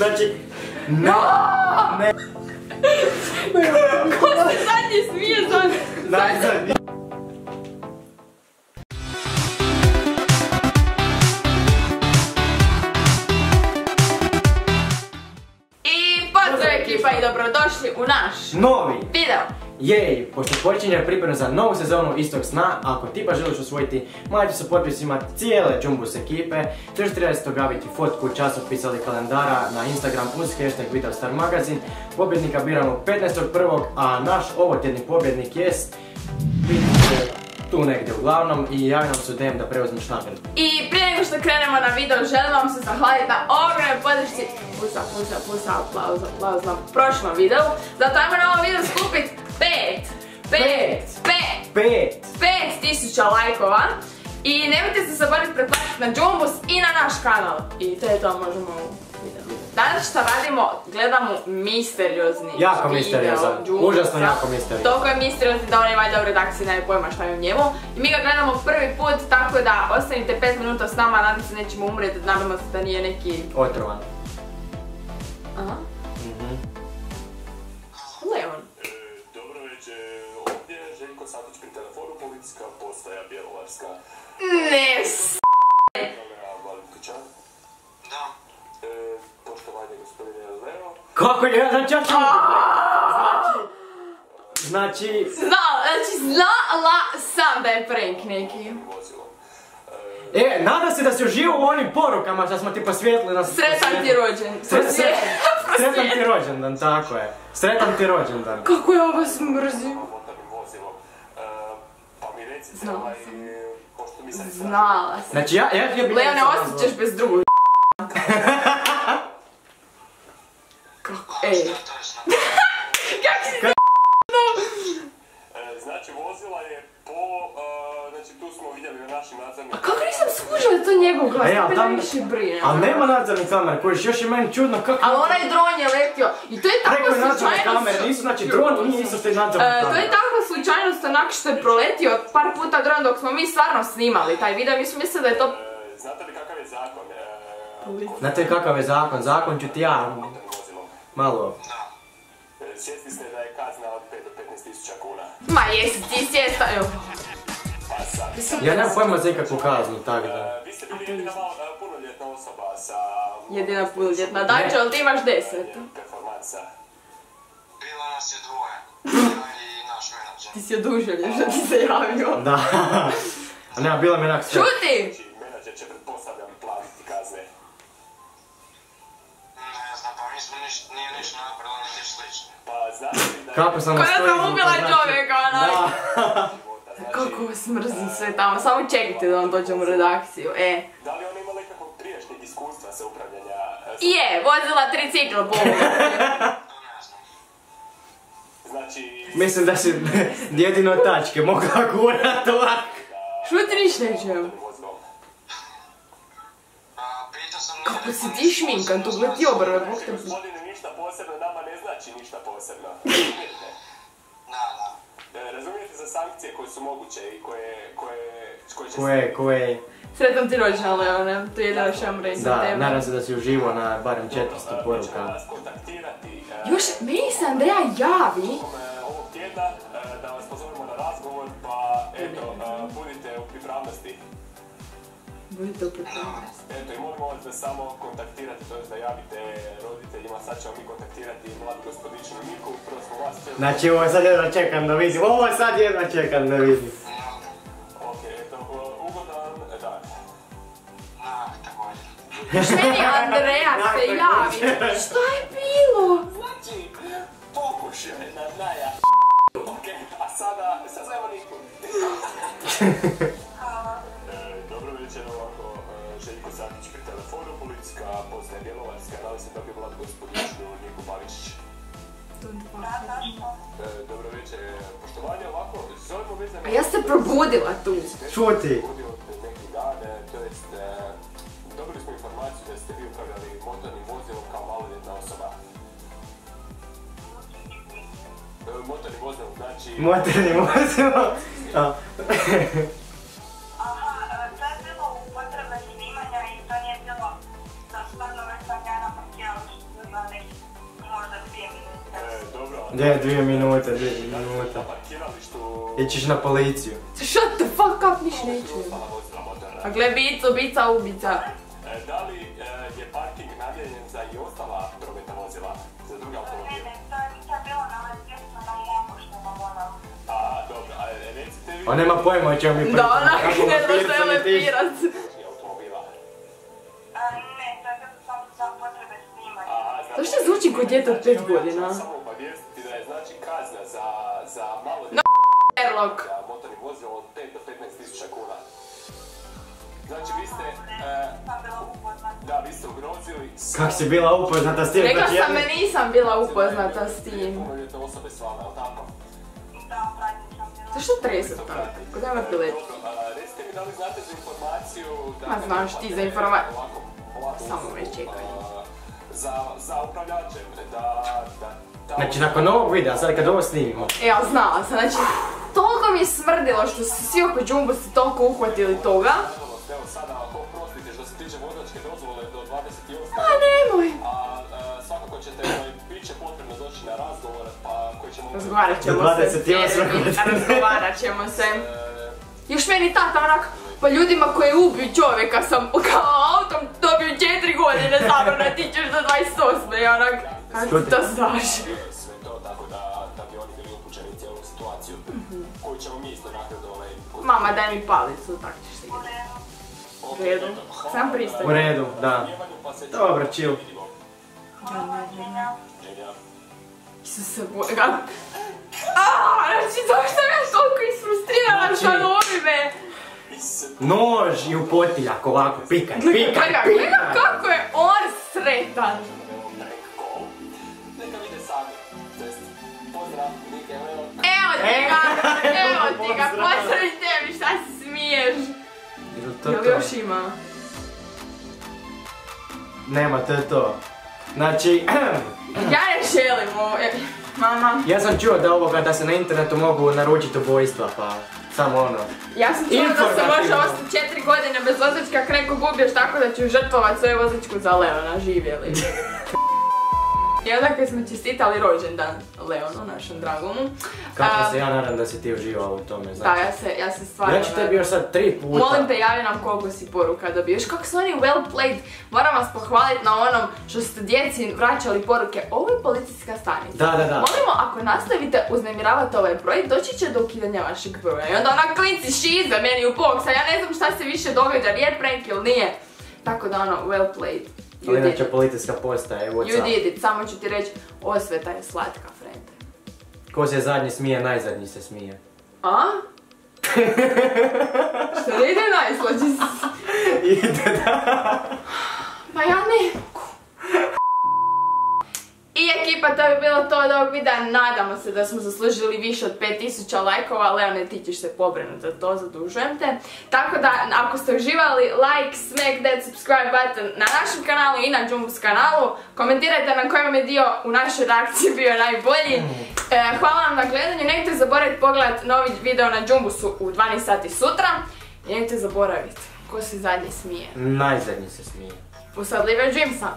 Znači, no, ne, Ko se zadnji smije za... najzadnji. I pozdrav ekipa i dobrodošli u naš Novi, video. Jej, pošto počinje priprema za novu sezonu Istog sna, ako ti pa želiš osvojiti majicu sa potpisima cijele Jumbus ekipe, još treba se staviti fotku, časopisa ili kalendara na Instagram uz hashtag Vitalstar Magazin. Pobjednika biramo 15.1. a naš ovotjedni pobjednik jest tu negdje uglavnom i javi nam se DM da preuzmeš nagradu. I prije nego što krenemo na video, želim vam se zahvaliti na ogromnoj podršci. Pusa, pusa, pusa, aplauz, aplauz na prošlom videu. Zato ajmo na ovom videu skupit 5, 5, 5, Pet! 5 tisuća lajkova. I nemojte se zaboraviti pretplatiti na Jumbus i na naš kanal. I to je to, možemo videu. Danas šta radimo, gledamo misteriozni Jako video misteriozan, užasno jako misteriozan. Toliko je misteriozni da oni valjda u redakciji nemaju pojma šta je u njemu. I mi ga gledamo prvi put, tako da ostanite 5 minuta s nama, nadam se nećemo umrijeti, nadamo se da nije neki... Otrovan. Postaja Bjelovarska. Ne s... Da. E, poštovanje gospodine Leo. Kako je, znači ja ću... Znači... Znači... Znala, znači znala sam da je prank neki. E, nada se da si uživao u onim porukama što smo ti posvijetili na... Sretan ti rođen. Sre- sre- Sretan ti rođendan, tako je. Sretan ti rođendan. Kako je ovo smrzim? Znala ovaj, sam. pošto mi sad Znala sam. Znači ja, ja, ja. Leo, ne osjećaš bez drugog. Kako? Ej. Šta to je šta? Kak si E, znači, vozila je po, e, znači tu smo vidjeli na našim nadzornim... A kako nisam skužila da to njegov glas? E, ali To me najviše brine. Ali nema nadzorne kamere, kojiš još je meni čudno kako... Ali onaj dron je letio. I to je tako Preko je nadzorne slučajnost. kamere, nisu znači dron nije isto što je nadzorne E, to kamere. je takva slučajnost onak što je proletio par puta dron dok smo mi stvarno snimali taj video. Mi smo mislili da je to... E, znate li kakav je zakon? E, Znate kakav je zakon? Zakon ću ti ja malo... E, svjesni ste da je kazna od 5 do 15 tisuća kuna. Ma jesi ti svjestan, evo. Pa. Ja nemam pojma za ikakvu kaznu, tako da... E, vi ste bili jedina malo, e, punoljetna osoba sa... Jedina punoljetna. Dajče, ali ti imaš deset. Performansa. Bilo nas je dvoje. Ja i naš menadžer. Ti si oduželjen što ti se javio. Da. A nema, bilo mi onak sve. Šuti! Znači, menadžer će pretpostavljam platiti kazne. Ne znam, pa mi smo niš, nije ništa napravili, niti slično. Pa znate li da je... Kako sam Ko da stoji sam izvuka, ubila znači- čovjeka, onak. Da. Kako vas mrzim sve tamo, samo čekajte da vam dođem u redakciju, e. Da li on ima nekakvog prijašnjeg iskustva sa upravljanja... e, Je, vozila tricikl znam. Znači... Mislim da si jedino tačke mogla gurat ovak. Šuti ništa ne čujem. Vozilom. A, pitao sam... Kako si ti šminkan, tu gledi obrve, bok te... Gospodine, ništa posebno nama ne znači ništa posebno. za sankcije koje su moguće i koje... koje... koje će Koje, koje... Sretan ti rođendan, Leone, to je jedino što vam reći za Da, tebe. nadam se da si uživao na barem 400 E, Mi ćemo poruka. vas kontaktirati... e, Još, meni se Andreja javi. e, ovog tjedna e, da vas pozovemo na razgovor, pa eto, budite u pripravnosti. Budite u pripravnosti. Eto, i molimo vas da samo kontaktirate, to da javite roditeljima, sad ćemo mi kontaktirati mladu gospodičnu Miku, prvo smo vas htjeli... Znači ovo sad jedva čekam da vidim, ovo sad jedva čekam da vidim. Ok, eto, e, ugodan dan. Da, također. Još meni Andreja se javi. Šta je bilo? Znači, pokušaj na naja... Ok, a sada, sad zajemo Niku. policijska postaja Bjelovarska, da li se dobio mlad gospodičnu Niku Bavičić? E, Dobro večer, poštovanje, ovako, zovemo vezano... A ja se probudila tu. Udio neki dan, e, to jest, e, dobili smo informaciju da ste vi upravljali motornim vozilom kao maloljetna osoba. E, Motornim vozilom, znači... Motorni vozilo. Gdje, dvije minute, dvije minute. Ićiš na policiju. Shut the fuck up, niš neću. A gle, bicu, bica, ubica. E, Da li e, je parking namijenjen za i ostala prometna vozila? Za druge automobile? A, dobro, a e, recite vi... On nema pojma o čemu mi Da, onak, ne zna što je papirca ni tiš. lepirat. automobila. A, To što zvuči kod djeta od pet godina? Je znači kazna za, za malo Sherlock. za motorni vozilo od 5 do 15 tisuća kuna. Znači vi ste, e, da, vi ste ugrozili Kak si bila upoznata s tim? Rekla Znači, sam me nisam bila upoznata s tim. Punoljetne osobe s vama, jel tako? Zašto trese tako? Kod nema pilet. Dobro, a, recite mi da li znate za informaciju da... Ma, znaš ti za informa- Ovako, ovako Samo me čekaj. Za, za upravljačem, da, da, da... Znači nakon ovog videa, sad kad ovo snimimo, E, ja znala sam, znači, toliko mi je smrdilo što su svi oko džumbu se toliko uhvatili toga. Evo sada ako prostite što se tiče vozačke dozvole do 28. A nemoj! A, svakako ćete, bit će potrebno doći na razgovor, pa koji ćemo... Razgovarat ćemo Do se. 28. vjeruj mi, Razgovarat ćemo se. Još meni tata onak, pa ljudima koji ubiju čovjeka sam kao autom dobio četiri godine zabrana, ti ćeš do 28. I onak, kako ti to znaš? sve to, tako da, da bi oni bili upućeni cijelu situaciju koju ćemo mi isto nakon ovaj... Mama, daj mi palicu, tako ćeš se Ok, u redu. Sam na pristajem. u redu, da. pa se Dobro, chill. Isuse Boga. Aaaa, znači zašto ja toliko isfrustrirana Znači- šta lovi me? Nož i u potiljak ovako, pikaj, pikaj, pikaj. kako je on sretan. Ga, evo ti ga, Pozdrav. pozdrav tebi, šta se smiješ? Jel to Jel još ima? Nema, to je to. Znači, Ja ne želim ovo, mama. ja sam čuo da ovoga da se na internetu mogu naručiti ubojstva, pa samo ono. Ja sam čula da se može ostati četiri godine bez vozačke ako neko gubiješ tako da ću žrtvovat svoju vozačku za Leona, živjeli. I onda kad smo čestitali rođendan Leonu, našem dragomu. Kako se ja nadam da si ti uživala u tome, Da, znači. ja se, ja se stvarno... Ću tebi još sad tri puta. Molim te, javi nam koliko si poruka dobiješ. Kako su oni well played. Moram vas pohvaliti na onom što ste djeci vraćali poruke. Ovo je policijska stanica. Da, da, da. Molimo, ako nastavite uznemiravati ovaj broj, doći će do ukidanja vašeg broja. I onda onak klinci šize meni u box, a ja ne znam šta se više događa, je prank ili nije. Tako da ono, well played. You Ali did inače it. policijska postaja You did it. Samo ću ti reći, osveta je slatka, friend. Ko se zadnji smije, najzadnji se smije. A? Što ne ide najslađi Ide, da. Pa ja ne ekipa, to bi bilo to od ovog videa. Nadamo se da smo zaslužili više od 5000 lajkova. Leone, ti ćeš se pobrinuti za to, zadužujem te. Tako da, ako ste uživali, like, smack that subscribe button na našem kanalu i na Jumbus kanalu. Komentirajte na kojem je dio u našoj reakciji bio najbolji. E, hvala vam na gledanju. Nemojte zaboraviti pogledati novi video na Jumbusu u 12 sati sutra. Nemojte zaboraviti ko se zadnji smije. Najzadnji se smije. Usadljive Jimsa.